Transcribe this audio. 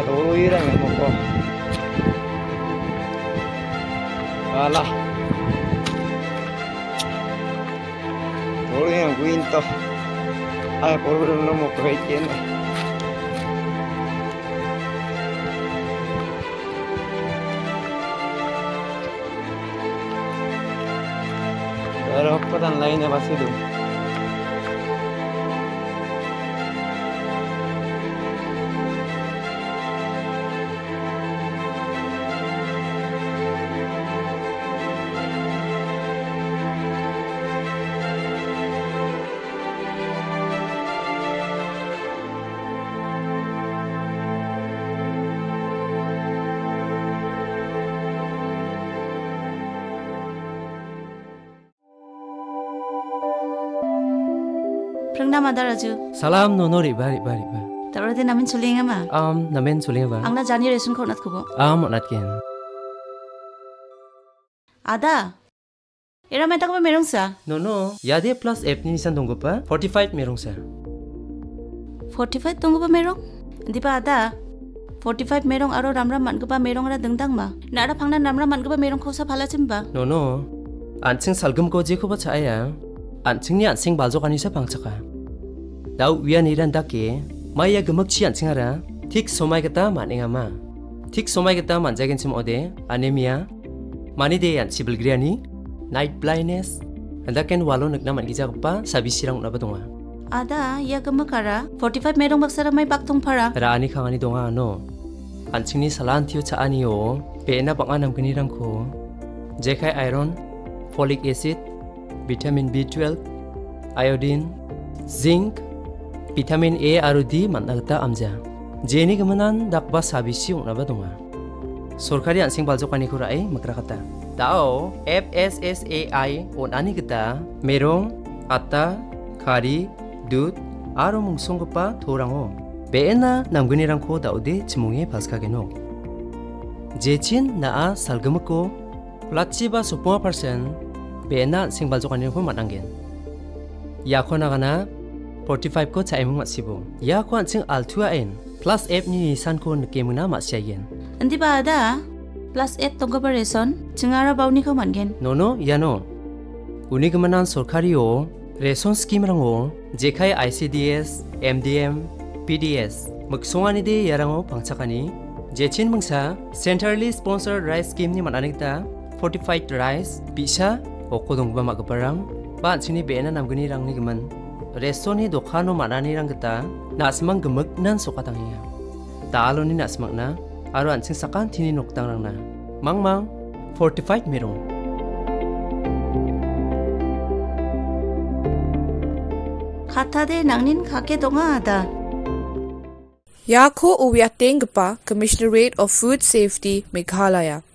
para doğru yürüyen bu. Allah. Doğru yürüyen guinto. Ay por ver no mo creyendo. Pero patan line va a ser dulu. Prangna Madaraju. Salam nono riba riba riba. Tarode namin sulinga ma. Um, namen suling ba? Angna jani resun ko nat kubo. Um, not ken. Ada. Era meta ko merong sa. Nono, yade plus app ni nisan tunggu pa? 45 merong sa. 45 tunggu pa merong. Di pa ada. 45 merong aro ramram man ko pa merong ara dengdang ma. Na ara phangna ramram man ko pa merong khosa phala chimba. Nono, anching salgum ko je ko ba chaya. 안칭니 안칭 발족하니 세 방차가 나우 위안이란 닦기. 마이야 그먹치 안칭하라. 틱 소마이겠다 만행하마. 틱 소마이겠다 만자겐침 어데 아네미아 마니데 안치블 그리아니? 나이트 블라인네스 안다켄 왈로 늑나 만기자급바 사비시랑 우나바동아. 아다 야그마카라. 45 메롱 박사라 마이 박통파라 라니 강아니 동아 아노. 안칭니 살란티오 차아니오. 베나 방아남 그니랑코. 제카이 아이론 폴릭 에시드 vitamin B12, iodine, zinc, vitamin A aru D managta amja. Jeni kemanan dakba sabisi unaba donga. Sorkari ansing baljokani kurai makrakata. Tao FSSAI onani kita merong ata kari dud aro mungsonggopa torango beena namgunirangko daude chimunge paskageno jechin naa salgimiko lachiba sopunga parsen beena singbaljokanirangko manangen yako nagana 45 ko chaimung masibo yako anching altua en plus f ni nisan ko nikemuna masyagen Di pa ada. Plus 8 tunggu pa reson. Chingara bauni ko mangen. nono yano uni kemanan sorkario reson scheme rango jekai ICDS, MDM, PDS muksongani de yarango pangchakani jechin mungsa centrally sponsored rice scheme ni mananigta fortified rice bisa okodongba magaparang ba chini bena namgani rangni geman resoni dokano manani rang gita nasmang gemuk nan sokatangiya daloni nasmakna aro anching sakan tini noktang rangna mangmang fortified merong Kata nangnin kake donga ada. Yako Uwyatengpa, Commissionerate of Food Safety, Meghalaya.